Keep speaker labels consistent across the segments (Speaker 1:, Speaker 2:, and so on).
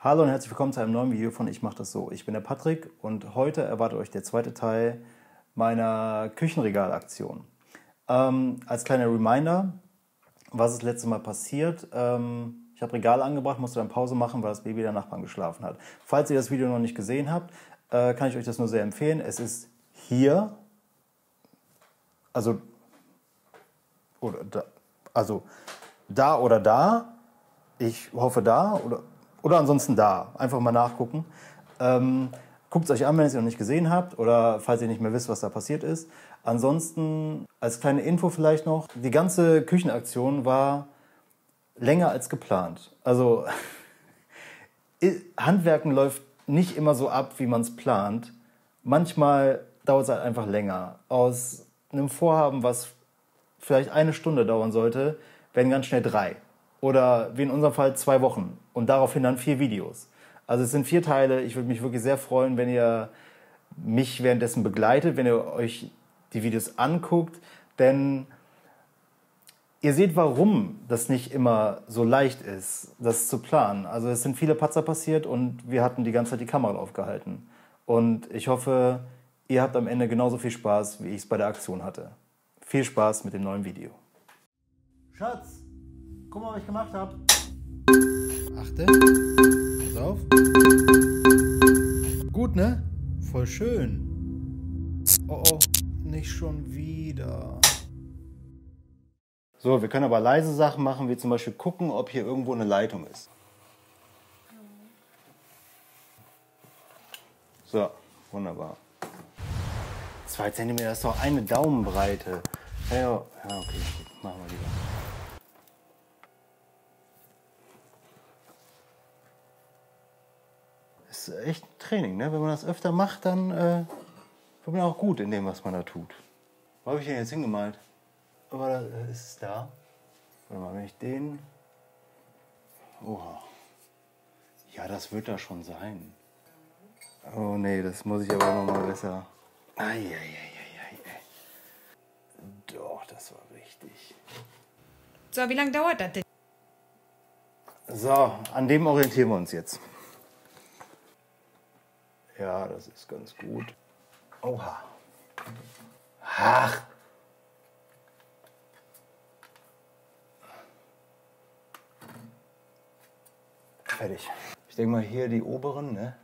Speaker 1: Hallo und herzlich willkommen zu einem neuen Video von Ich mach das so. Ich bin der Patrick und heute erwartet euch der zweite Teil meiner Küchenregalaktion. Ähm, als kleiner Reminder, was ist letztes Mal passiert? Ähm, ich habe Regale angebracht, musste dann Pause machen, weil das Baby der Nachbarn geschlafen hat. Falls ihr das Video noch nicht gesehen habt, äh, kann ich euch das nur sehr empfehlen. Es ist hier, also, oder da, also da oder da. Ich hoffe da oder oder ansonsten da. Einfach mal nachgucken. Ähm, Guckt es euch an, wenn ihr es noch nicht gesehen habt oder falls ihr nicht mehr wisst, was da passiert ist. Ansonsten, als kleine Info vielleicht noch, die ganze Küchenaktion war länger als geplant. Also Handwerken läuft nicht immer so ab, wie man es plant. Manchmal dauert es halt einfach länger. Aus einem Vorhaben, was vielleicht eine Stunde dauern sollte, werden ganz schnell drei. Oder wie in unserem Fall zwei Wochen und daraufhin dann vier Videos. Also es sind vier Teile. Ich würde mich wirklich sehr freuen, wenn ihr mich währenddessen begleitet, wenn ihr euch die Videos anguckt, denn ihr seht, warum das nicht immer so leicht ist, das zu planen. Also es sind viele Patzer passiert und wir hatten die ganze Zeit die Kamera aufgehalten. Und ich hoffe, ihr habt am Ende genauso viel Spaß, wie ich es bei der Aktion hatte. Viel Spaß mit dem neuen Video. Schatz, guck mal, was ich gemacht habe. Achte. Pass auf. Gut, ne? Voll schön. Oh oh, nicht schon wieder. So, wir können aber leise Sachen machen, wie zum Beispiel gucken, ob hier irgendwo eine Leitung ist. So, wunderbar. Zwei Zentimeter ist doch eine Daumenbreite. Ja, ja okay, machen wir lieber. ist echt ein Training, ne? Wenn man das öfter macht, dann äh, wird man auch gut in dem, was man da tut. Wo habe ich den jetzt hingemalt? Aber da äh, ist es da. Warte mal, wenn ich den. Oha. Ja, das wird da schon sein. Oh nee, das muss ich aber noch mal besser. Eieieiei. Doch, das war richtig.
Speaker 2: So, wie lange dauert das denn?
Speaker 1: So, an dem orientieren wir uns jetzt. Ja, das ist ganz gut. Oha. Ach. Fertig. Ich denke mal hier die oberen, ne?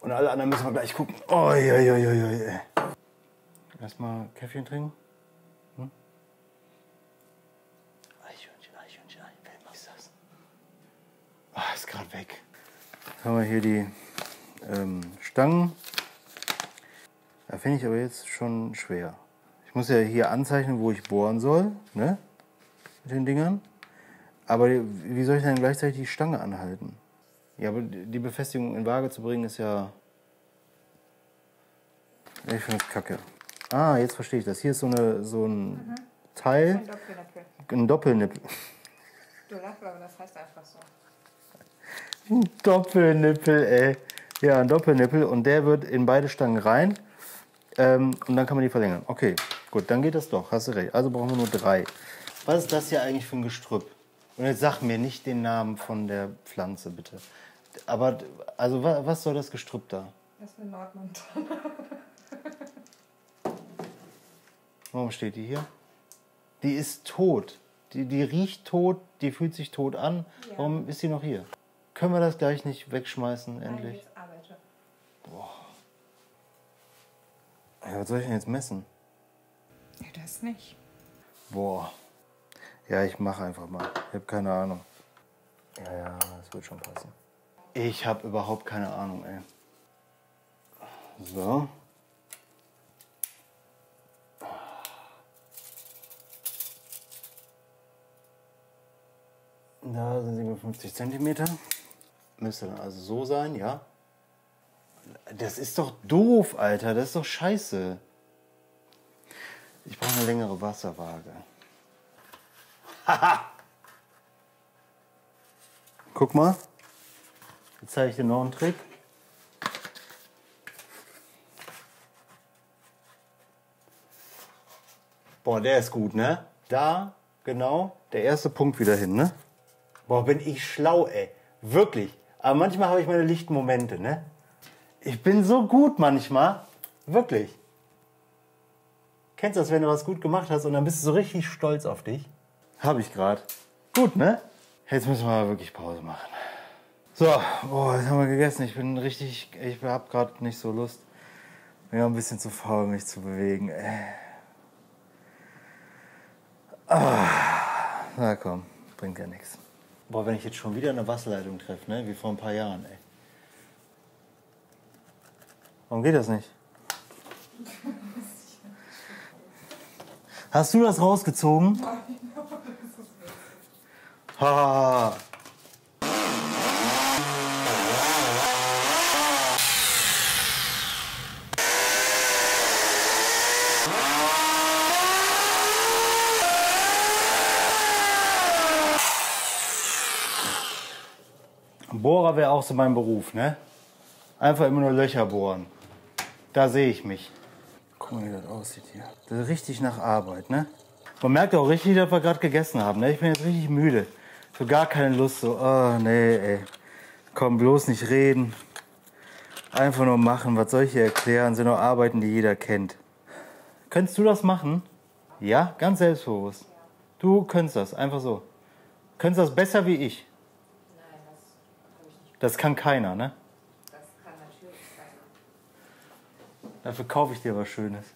Speaker 1: Und alle anderen müssen wir gleich gucken. Oh, ja, ja, ja, ja. Erstmal Käffchen trinken. Hm? Eichhörnchen, Eichhörnchen, Eichhörnchen. Ist das? Ah, ist gerade weg. Haben wir hier die ähm, Stangen. Da finde ich aber jetzt schon schwer. Ich muss ja hier anzeichnen, wo ich bohren soll, ne? Mit den Dingern. Aber wie soll ich dann gleichzeitig die Stange anhalten? Ja, aber die Befestigung in Waage zu bringen ist ja. Ich finde das kacke. Ah, jetzt verstehe ich das. Hier ist so, eine, so ein mhm. Teil. Ein Doppelnippel. Ein Doppelnippel. Du lachst, aber das heißt einfach so. Ein Doppelnippel, ey. Ja, ein Doppelnippel und der wird in beide Stangen rein ähm, und dann kann man die verlängern. Okay, gut, dann geht das doch, hast du recht. Also brauchen wir nur drei. Was ist das hier eigentlich für ein Gestrüpp? Und jetzt sag mir nicht den Namen von der Pflanze, bitte. Aber, also was soll das Gestrüpp da?
Speaker 2: Das ist eine Nordmontana.
Speaker 1: Warum steht die hier? Die ist tot. Die, die riecht tot, die fühlt sich tot an. Ja. Warum ist sie noch hier? Können wir das gleich nicht wegschmeißen, endlich? Nein, Boah. Ja, was soll ich denn jetzt messen?
Speaker 2: Ja, das nicht.
Speaker 1: Boah. Ja, ich mache einfach mal. Ich habe keine Ahnung. Ja, ja, das wird schon passen. Ich habe überhaupt keine Ahnung, ey. So. Da sind 57 Zentimeter. Müsste dann also so sein, ja. Das ist doch doof, Alter. Das ist doch scheiße. Ich brauche eine längere Wasserwaage. Haha! Guck mal. Jetzt zeige ich dir noch einen Trick. Boah, der ist gut, ne? Da, genau, der erste Punkt wieder hin, ne? Boah, bin ich schlau, ey. Wirklich. Aber manchmal habe ich meine lichten Momente, ne? Ich bin so gut manchmal. Wirklich. Kennst du das, wenn du was gut gemacht hast und dann bist du so richtig stolz auf dich? Habe ich gerade. Gut, ne? Jetzt müssen wir wirklich Pause machen. So, boah, jetzt haben wir gegessen. Ich bin richtig, ich habe gerade nicht so Lust. Bin ja ein bisschen zu faul, mich zu bewegen. Ah, na komm, bringt ja nichts. Boah, wenn ich jetzt schon wieder eine Wasserleitung treffe, ne? Wie vor ein paar Jahren, ey. Warum geht das nicht? Hast du das rausgezogen? Ha. Bohrer wäre auch so mein Beruf, ne? Einfach immer nur Löcher bohren. Da sehe ich mich. Guck mal, wie das aussieht hier. Das ist richtig nach Arbeit, ne? Man merkt auch richtig, dass wir gerade gegessen haben, ne? Ich bin jetzt richtig müde. So gar keine Lust, so, oh nee, ey. Komm, bloß nicht reden. Einfach nur machen. Was soll ich hier erklären? Sind nur Arbeiten, die jeder kennt. Könntest du das machen? Ja, ganz selbstbewusst. Du könntest das, einfach so. Könntest das besser wie ich? Das kann keiner, ne?
Speaker 2: Das kann natürlich keiner.
Speaker 1: Dafür kaufe ich dir was Schönes.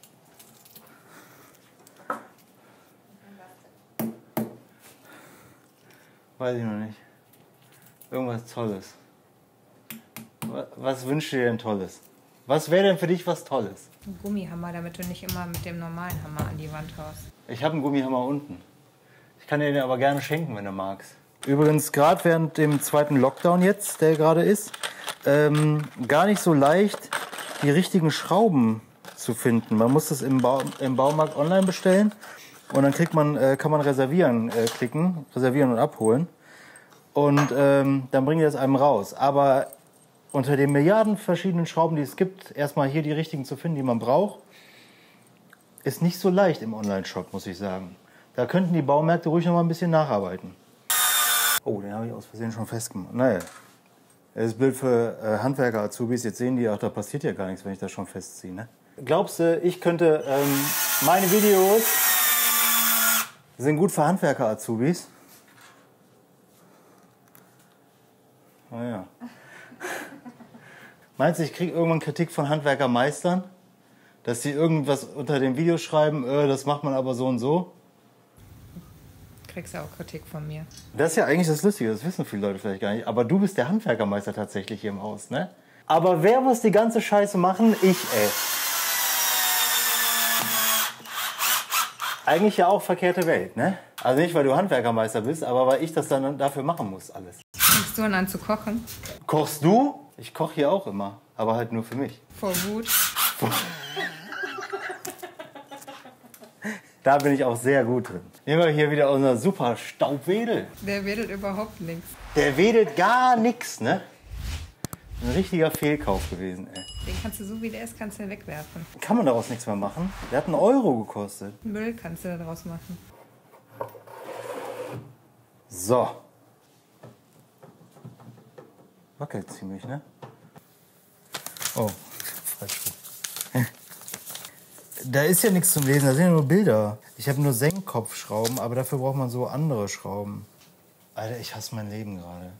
Speaker 1: Weiß ich noch nicht. Irgendwas Tolles. Wa- Was wünschst du dir denn Tolles? Was wäre denn für dich was Tolles?
Speaker 2: Ein Gummihammer, damit du nicht immer mit dem normalen Hammer an die Wand haust.
Speaker 1: Ich habe einen Gummihammer unten. Ich kann dir den aber gerne schenken, wenn du magst. Übrigens, gerade während dem zweiten Lockdown jetzt, der gerade ist, ähm, gar nicht so leicht, die richtigen Schrauben zu finden. Man muss das im, Bau im Baumarkt online bestellen und dann kriegt man, äh, kann man reservieren äh, klicken, reservieren und abholen. Und ähm, dann bringen die das einem raus. Aber unter den Milliarden verschiedenen Schrauben, die es gibt, erstmal hier die richtigen zu finden, die man braucht, ist nicht so leicht im Online-Shop, muss ich sagen. Da könnten die Baumärkte ruhig noch mal ein bisschen nacharbeiten. Oh, den habe ich aus Versehen schon festgemacht. Naja. Das ist Bild für äh, Handwerker-Azubis. Jetzt sehen die, ach, da passiert ja gar nichts, wenn ich das schon festziehe. Ne? Glaubst du, ich könnte ähm, meine Videos sind gut für Handwerker-Azubis? Naja. Meinst du, ich kriege irgendwann Kritik von Handwerkermeistern? Dass sie irgendwas unter den Videos schreiben, äh, das macht man aber so und so?
Speaker 2: Kriegst du auch Kritik von mir.
Speaker 1: Das ist ja eigentlich das Lustige, das wissen viele Leute vielleicht gar nicht. Aber du bist der Handwerkermeister tatsächlich hier im Haus, ne? Aber wer muss die ganze Scheiße machen? Ich, ey. Eigentlich ja auch verkehrte Welt, ne? Also nicht, weil du Handwerkermeister bist, aber weil ich das dann dafür machen muss, alles.
Speaker 2: Fängst du an zu kochen?
Speaker 1: Kochst du? Ich koche hier auch immer, aber halt nur für mich.
Speaker 2: Vor Wut.
Speaker 1: Da bin ich auch sehr gut drin. Nehmen wir hier wieder unser super Staubwedel.
Speaker 2: Der wedelt überhaupt nichts.
Speaker 1: Der wedelt gar nix, ne? Ein richtiger Fehlkauf gewesen, ey.
Speaker 2: Den kannst du so wie der ist, kannst du wegwerfen.
Speaker 1: Kann man daraus nichts mehr machen? Der hat einen Euro gekostet.
Speaker 2: Müll kannst du daraus machen.
Speaker 1: So. Wackelt ziemlich, ne? Oh. Da ist ja nichts zum Lesen, da sind ja nur Bilder. Ich habe nur Senkkopfschrauben, aber dafür braucht man so andere Schrauben. Alter, ich hasse mein Leben gerade.